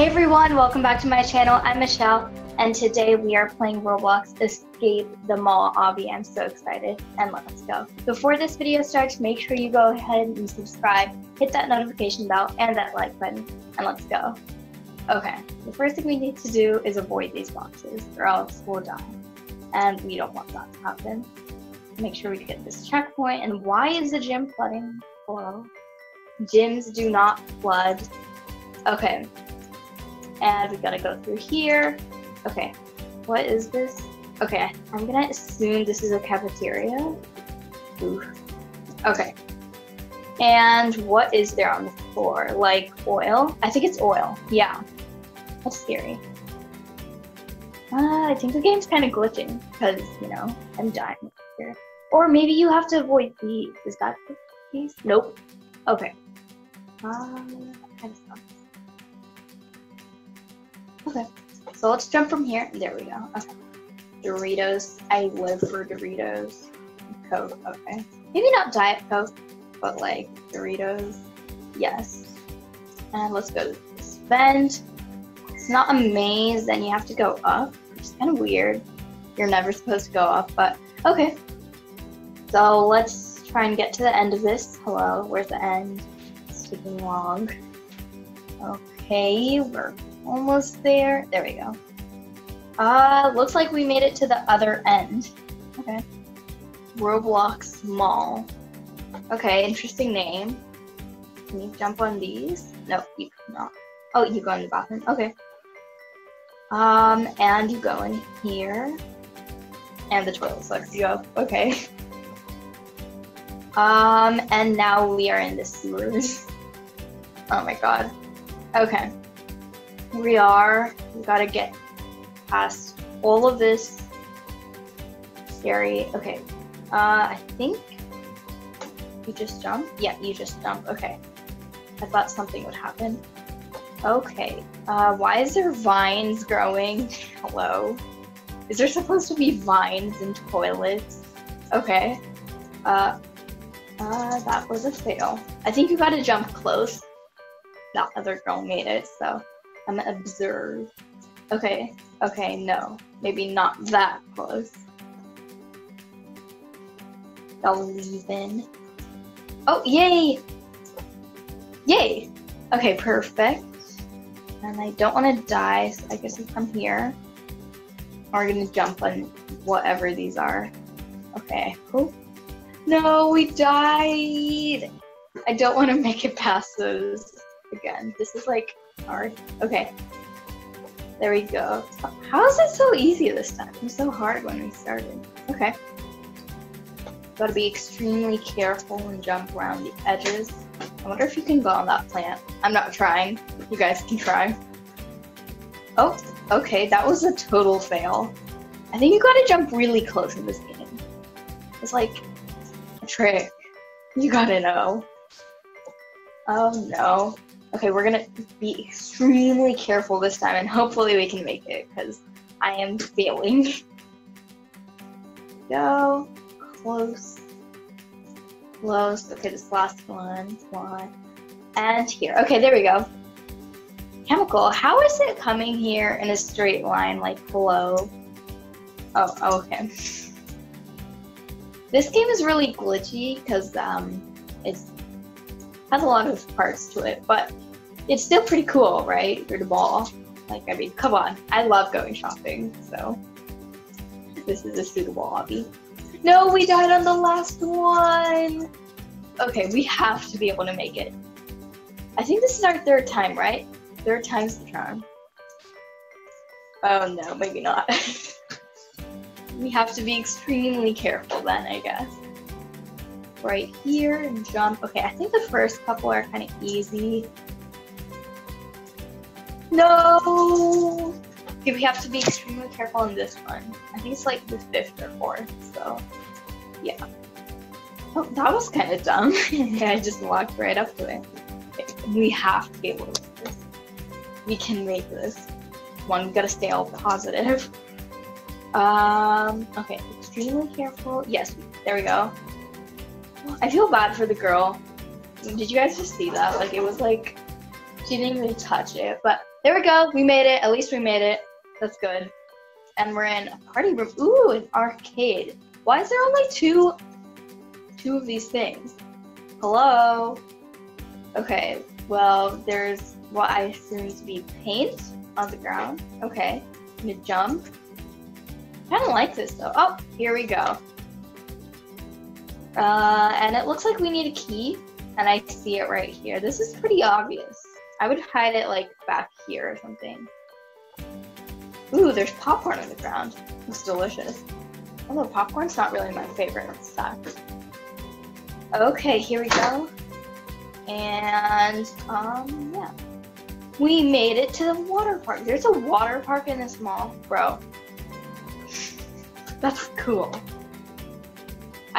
Hey everyone, welcome back to my channel. I'm Mishel, and today we are playing Roblox Escape the Mall Obby. I'm so excited, and let's go. Before this video starts, make sure you go ahead and subscribe, hit that notification bell, and that like button, and let's go. Okay, the first thing we need to do is avoid these boxes, or else we'll die. And we don't want that to happen. Make sure we get this checkpoint, and why is the gym flooding? Hello? Gyms do not flood. Okay, and we gotta go through here. Okay, what is this? Okay, I'm gonna assume this is a cafeteria. Ooh. Okay. And what is there on the floor? Like oil? I think it's oil. Yeah. That's scary. Uh, I think the game's kind of glitching because, you know, I'm dying here. Or maybe you have to avoid these. Is that the case? Nope. Okay. Sucks. Okay, so let's jump from here. There we go. Okay. Doritos. I live for Doritos. Coke. Okay. Maybe not Diet Coke, but like Doritos. Yes. And let's go to vent. It's not a maze, then you have to go up. It's kind of weird. You're never supposed to go up, but okay. So let's try and get to the end of this. Hello, where's the end? It's taking long. Okay, we're almost there. There we go. Uh, looks like we made it to the other end. Okay. Roblox Mall. Okay, interesting name. Can you jump on these? No, you cannot. Oh, you go in the bathroom. Okay. Um, and you go in here. And the toilet sucks you up. Okay. Um, and now we are in the sewers. oh my god. Okay we are. We gotta get past all of this scary. Okay. Uh, I think you just jump. Yeah, you just jump. Okay. I thought something would happen. Okay. Uh, why is there vines growing? Hello. Is there supposed to be vines in toilets? Okay. Uh, uh, that was a fail. I think you gotta jump close. That other girl made it, so I'm gonna observe. Okay, okay, no. Maybe not that close. I'll leave in. Oh, yay! Yay! Okay, perfect. And I don't want to die, so I guess I come here. We're gonna jump on whatever these are. Okay, cool. No, we died! I don't want to make it past those again. This is like hard. Okay. There we go. How is it so easy this time? It was so hard when we started. Okay. Gotta be extremely careful and jump around the edges. I wonder if you can go on that plant. I'm not trying. You guys can try. Oh, okay, that was a total fail. I think you gotta jump really close in this game. It's like a trick. You gotta know. Oh no. Okay, we're gonna be extremely careful this time and hopefully we can make it because I am failing. Go. Close. Close. Okay, this last one. One. And here. Okay, there we go. Chemical. How is it coming here in a straight line like below? Oh, oh okay. This game is really glitchy because um, it's has a lot of parts to it, but it's still pretty cool, right? For the ball. Like, I mean, come on. I love going shopping, so this is a suitable hobby. No, we died on the last one! Okay, we have to be able to make it. I think this is our third time, right? Third time's the charm. Oh no, maybe not. we have to be extremely careful then, I guess right here and jump. Okay, I think the first couple are kind of easy. No! Okay, we have to be extremely careful in this one. I think it's like the fifth or fourth, so yeah. Oh, that was kind of dumb. I just walked right up to it. Okay, we have to be able to do this. We can make this. One, we gotta stay all positive. Um, okay, extremely careful. Yes, there we go. I feel bad for the girl. Did you guys just see that? Like, it was like, she didn't even touch it, but There we go. We made it. At least we made it. That's good. And we're in a party room. Ooh, an arcade. Why is there only two two of these things? Hello? Okay, well, there's what I assume to be paint on the ground. Okay, I'm gonna jump. I don't like this though. Oh, here we go. Uh, and it looks like we need a key, and I see it right here. This is pretty obvious. I would hide it like back here or something. Ooh, there's popcorn on the ground. It's delicious. Although popcorn's not really my favorite stuff. Okay, here we go. And, um, yeah. We made it to the water park. There's a water park in this mall. Bro. That's cool.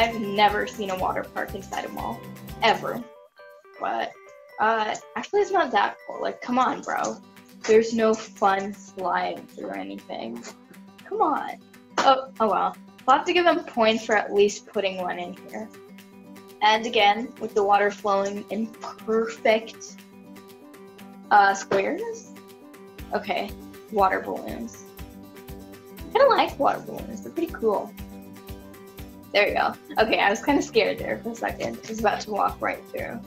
I've never seen a water park inside a mall. Ever. But, uh, actually it's not that cool. Like, come on, bro. There's no fun slides or anything. Come on. Oh, oh well. We'll have to give them points for at least putting one in here. And again, with the water flowing in perfect uh, squares. Okay, water balloons. I kind of like water balloons. They're pretty cool. There you go. Okay, I was kind of scared there for a second. I was about to walk right through.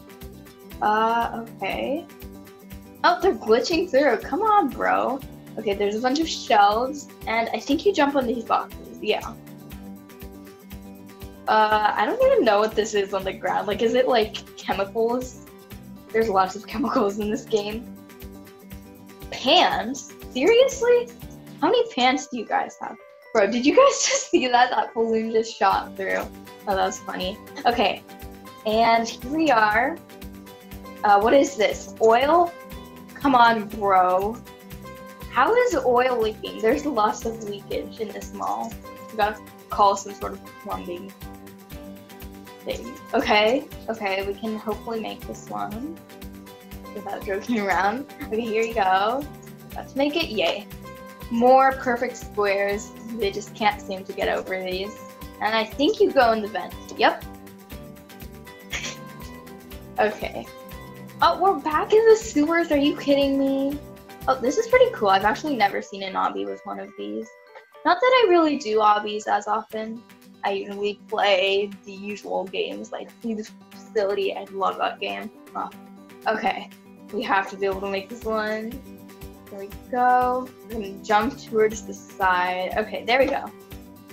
Uh, okay. Oh, they're glitching through. Come on, bro. Okay, there's a bunch of shelves, and I think you jump on these boxes. Yeah. Uh, I don't even know what this is on the ground. Like, is it like chemicals? There's lots of chemicals in this game. Pans? Seriously? How many pans do you guys have? Bro, did you guys just see that? That balloon just shot through. Oh, that was funny. Okay, and here we are. Uh, what is this? Oil? Come on, bro. How is oil leaking? There's lots of leakage in this mall. We gotta call some sort of plumbing thing. Okay, okay, we can hopefully make this one without joking around. Okay, here you go. Let's make it yay. More perfect squares. They just can't seem to get over these. And I think you go in the vent. Yep. okay. Oh, we're back in the sewers. Are you kidding me? Oh, this is pretty cool. I've actually never seen an obby with one of these. Not that I really do obbies as often. I usually play the usual games like Flee the Facility. I love that game. Oh. Okay, we have to be able to make this one. There we go. We're gonna jump towards the side. Okay, there we go.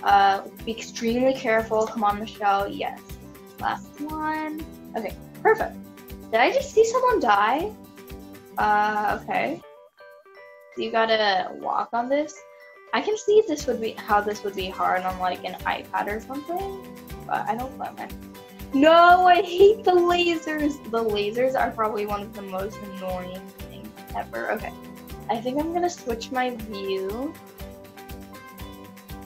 Uh, be extremely careful. Come on, Mishel. Yes. Last one. Okay, perfect. Did I just see someone die? Uh, okay. You gotta walk on this. I can see this would be how this would be hard on like an iPad or something, but I don't blame it. No, I hate the lasers. The lasers are probably one of the most annoying things ever. Okay, I think I'm gonna switch my view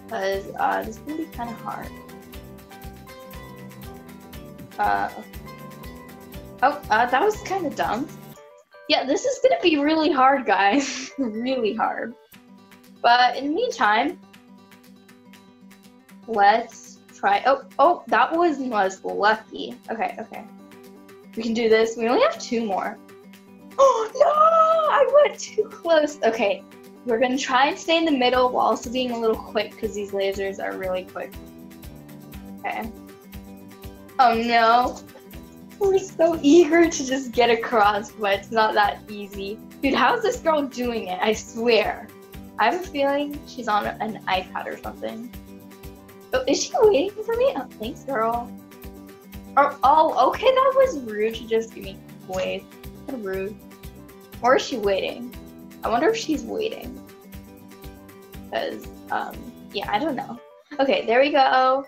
because uh, this is gonna be kind of hard. Uh, oh, uh, that was kind of dumb. Yeah, this is gonna be really hard, guys. really hard. But in the meantime, let's try. Oh, oh, that was was lucky. Okay, okay. We can do this. We only have two more. Oh no! I went too close. Okay, we're gonna try and stay in the middle while also being a little quick because these lasers are really quick. Okay. Oh no. We're so eager to just get across, but it's not that easy. Dude, how's this girl doing it? I swear. I have a feeling she's on an iPad or something. Oh, is she waiting for me? Oh, thanks, girl. Oh, oh, okay, that was rude to just give me of rude. Or is she waiting? I wonder if she's waiting. Because, um, yeah, I don't know. Okay, there we go.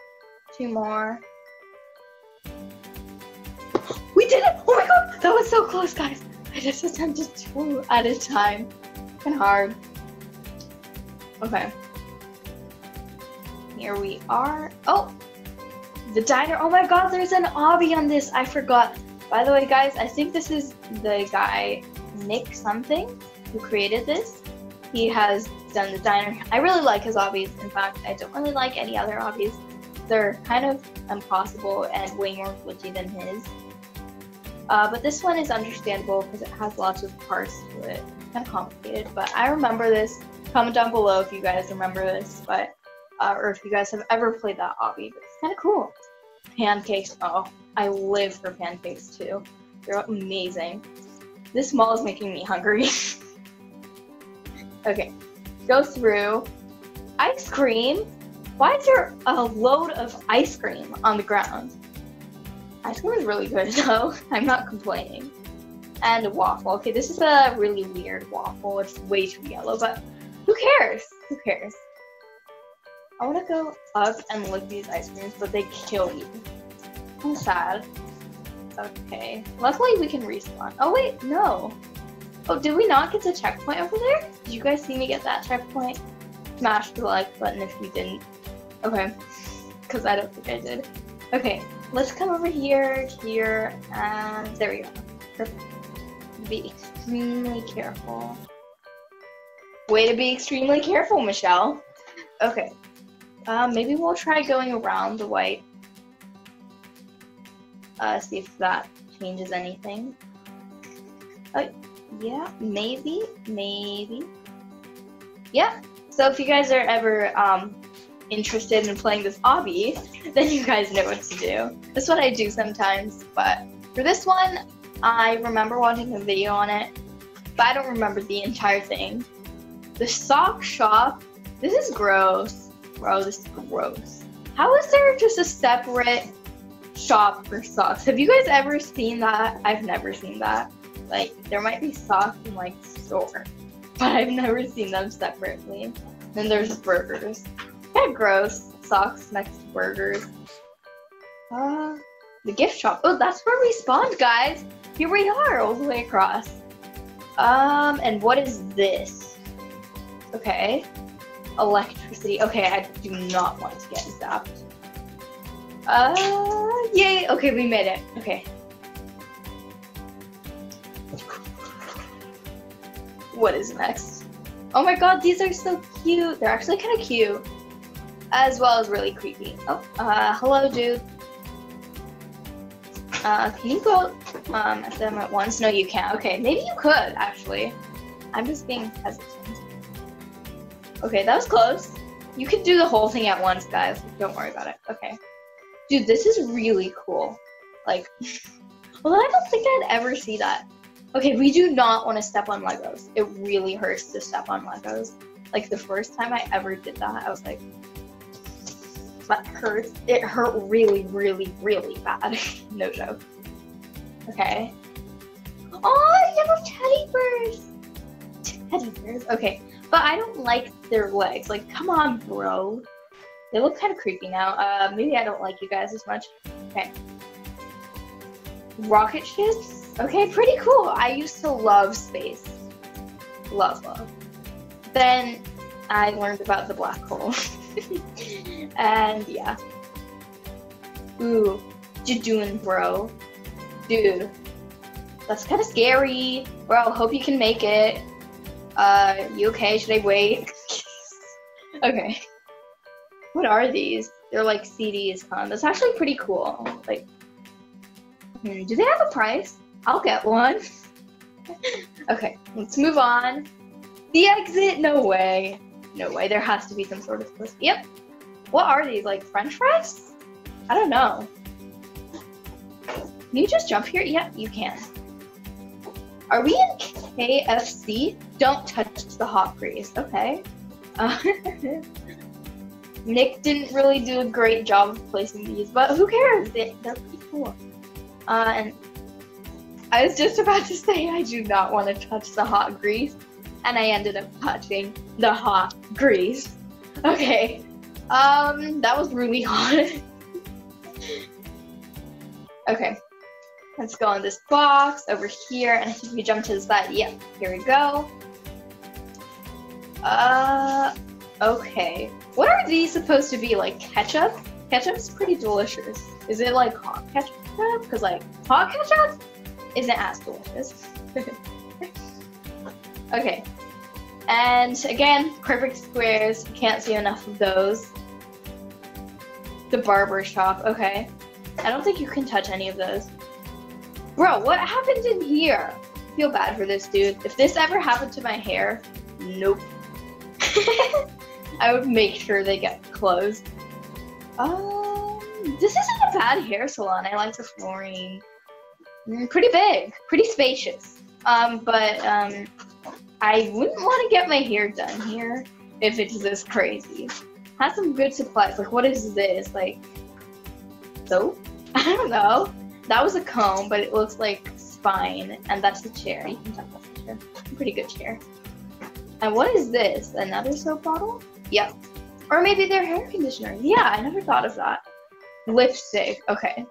Two more. We did it! Oh my god! That was so close, guys! I just attempted two at a time. Of hard. Okay. Here we are. Oh! The diner. Oh my god, there's an obby on this. I forgot. By the way, guys, I think this is the guy, Nick something, who created this. He has done the diner. I really like his obbies. In fact, I don't really like any other obbies. They're kind of impossible and way more glitchy than his. Uh, but this one is understandable because it has lots of parts to it. Kind of complicated, but I remember this. Comment down below if you guys remember this, but uh, or if you guys have ever played that obby. But it's kind of cool. Pancakes. Oh, I live for pancakes too. They're amazing. This mall is making me hungry. okay, go through. Ice cream. Why is there a load of ice cream on the ground? Ice cream is really good though. I'm not complaining. And waffle. Okay, this is a really weird waffle. It's way too yellow, but who cares? Who cares? I want to go up and lick these ice creams, but they kill me. I'm sad. Okay. Luckily, we can respawn. Oh, wait, no. Oh, did we not get the checkpoint over there? Did you guys see me get that checkpoint? Smash the like button if you didn't. Okay. Because I don't think I did. Okay, let's come over here, here, and there we go. Be extremely careful. Way to be extremely careful, Mishel. Okay. Um, maybe we'll try going around the white. Uh, see if that changes anything. Uh, yeah, maybe, maybe. Yeah. So if you guys are ever um, interested in playing this obby, then you guys know what to do. That's what I do sometimes. But for this one, I remember watching a video on it, but I don't remember the entire thing. The sock shop, this is gross. Bro, this is gross. How is there just a separate shop for socks? Have you guys ever seen that? I've never seen that. Like, there might be socks in like store, but I've never seen them separately. Then there's burgers. Kind of gross. Socks next to burgers. Uh, the gift shop. Oh, that's where we spawned, guys. Here we are, all the way across. Um, and what is this? Okay. Electricity. Okay, I do not want to get zapped. Uh, yay. Okay, we made it. Okay. What is next? Oh my god, these are so cute. They're actually kind of cute. As well as really creepy. Oh, uh, hello, dude. Uh, can you go um, at them at once? No, you can't. Okay, maybe you could, actually. I'm just being hesitant. Okay, that was close. You can do the whole thing at once, guys. Don't worry about it. Okay. Dude, this is really cool. Like, well, I don't think I'd ever see that. Okay, we do not want to step on Legos. It really hurts to step on Legos. Like, the first time I ever did that, I was like, that hurts. It hurt really, really, really bad. no joke. Okay. Oh, you have teddy bears. Teddy bears. Okay, but I don't like their legs. Like, come on, bro. They look kind of creepy now. Uh, maybe I don't like you guys as much. Okay. Rocket ships. Okay, pretty cool. I used to love space. Love, love. Then I learned about the black hole. and yeah. Ooh, you doing, bro? Dude, that's kind of scary. Bro, hope you can make it. Uh, you okay? Should I wait? okay. What are these? They're like CDs, huh? That's actually pretty cool. Like, hmm, do they have a price? I'll get one. okay, let's move on. The exit? No way. No way. There has to be some sort of. Yep. What are these? Like French fries? I don't know. Can you just jump here? Yep, you can. Are we in KFC? Don't touch the hot grease. Okay. Uh, Nick didn't really do a great job of placing these, but who cares? They, are pretty cool. Uh, and I was just about to say I do not want to touch the hot grease, and I ended up touching the hot grease. Okay, um, that was really hot. okay, let's go in this box over here, and I think we jump to the side. Yep, here we go. Uh, okay. What are these supposed to be? Like ketchup? Ketchup's pretty delicious. Is it like hot ketchup? Because like hot ketchup isn't as delicious. okay. And again, perfect squares. Can't see enough of those. The barber shop. Okay. I don't think you can touch any of those. Bro, what happened in here? Feel bad for this dude. If this ever happened to my hair, nope. I would make sure they get closed. Um, this isn't a bad hair salon. I like the flooring. Mm, pretty big, pretty spacious. Um, but um, I wouldn't want to get my hair done here if it's this crazy. Has some good supplies. Like, what is this? Like, soap? I don't know. That was a comb, but it looks like spine, and that's the chair. You can tell that's the chair. Pretty good chair. And what is this? Another soap bottle? Yep. Or maybe their hair conditioner. Yeah, I never thought of that. Lipstick. Okay.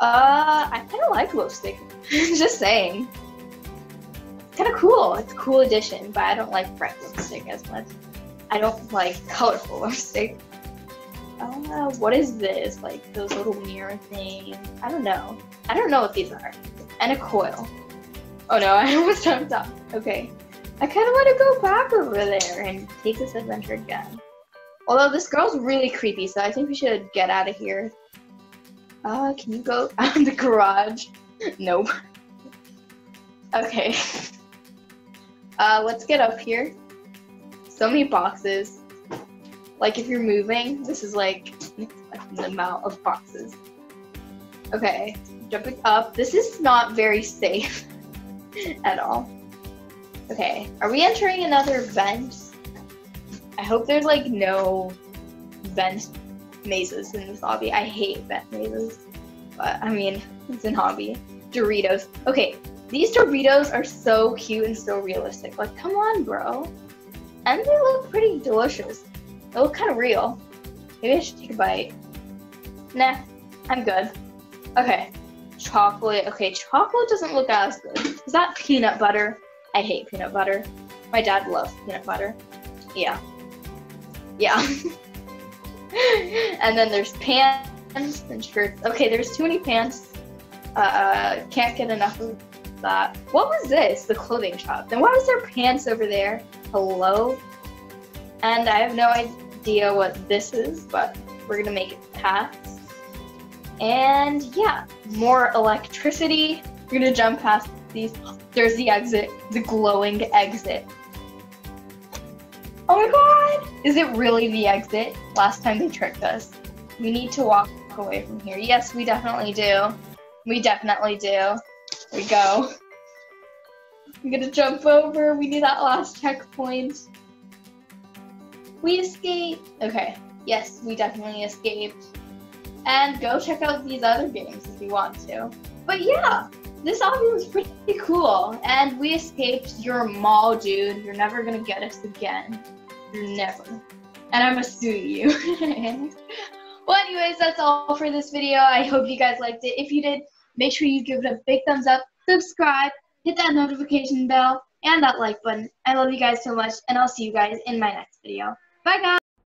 Uh, I kind of like lipstick. Just saying. Kind of cool. It's a cool addition, but I don't like bright lipstick as much. I don't like colorful lipstick. Uh, what is this? Like those little mirror things? I don't know. I don't know what these are. And a coil. Oh no, I almost jumped off. Okay. I kind of want to go back over there and take this adventure again. Although this girl's really creepy, so I think we should get out of here. Uh, can you go out in the garage? nope. Okay. Uh, let's get up here. So many boxes. Like if you're moving, this is like an amount of boxes. Okay, jumping up. This is not very safe at all. Okay, are we entering another vent? I hope there's like no vent mazes in this lobby. I hate vent mazes, but I mean, it's an obby. Doritos. Okay, these Doritos are so cute and so realistic. Like, come on, bro. And they look pretty delicious. They look kind of real. Maybe I should take a bite. Nah, I'm good. Okay, chocolate. Okay, chocolate doesn't look as good. Is that peanut butter? I hate peanut butter. My dad loves peanut butter. Yeah. Yeah. and then there's pants and shirts. Okay, there's too many pants. Uh, can't get enough of that. What was this? The clothing shop. Then why was there pants over there? Hello? And I have no idea what this is, but we're gonna make it pass. And yeah, more electricity. We're gonna jump past there's the exit, the glowing exit. Oh my god! Is it really the exit? Last time they tricked us. We need to walk away from here. Yes, we definitely do. We definitely do. we go. I'm gonna jump over. We need that last checkpoint. We escaped. Okay. Yes, we definitely escaped. And go check out these other games if you want to. But yeah, this obby was pretty cool. And we escaped your mall, dude. You're never gonna get us again. You're never. And I'm gonna sue you. well, anyways, that's all for this video. I hope you guys liked it. If you did, make sure you give it a big thumbs up, subscribe, hit that notification bell, and that like button. I love you guys so much, and I'll see you guys in my next video. Bye, guys!